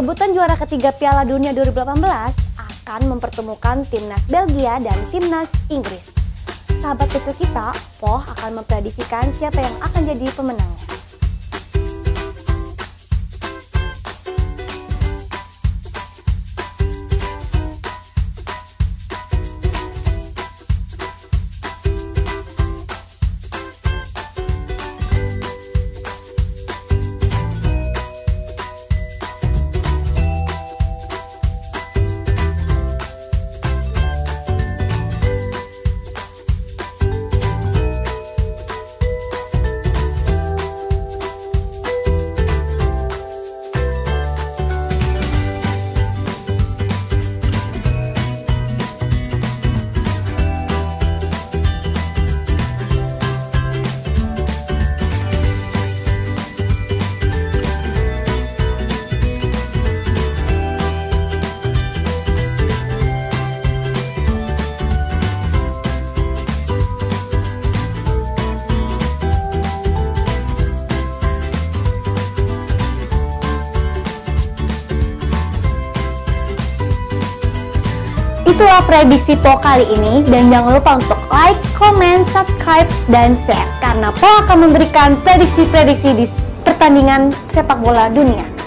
Perebutan juara ketiga Piala Dunia 2018 akan mempertemukan timnas Belgia dan timnas Inggris. Sahabat kecil kita, Poh akan mempredisikan siapa yang akan jadi pemenangnya. Itulah prediksi Po kali ini dan jangan lupa untuk like, comment, subscribe, dan share karena Po akan memberikan prediksi-prediksi di pertandingan sepak bola dunia.